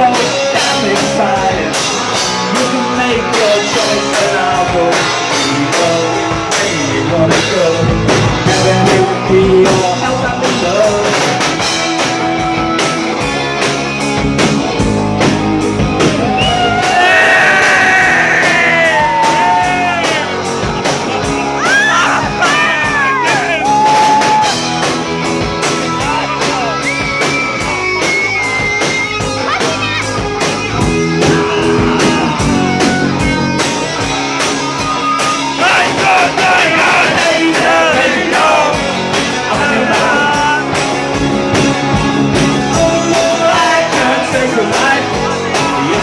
so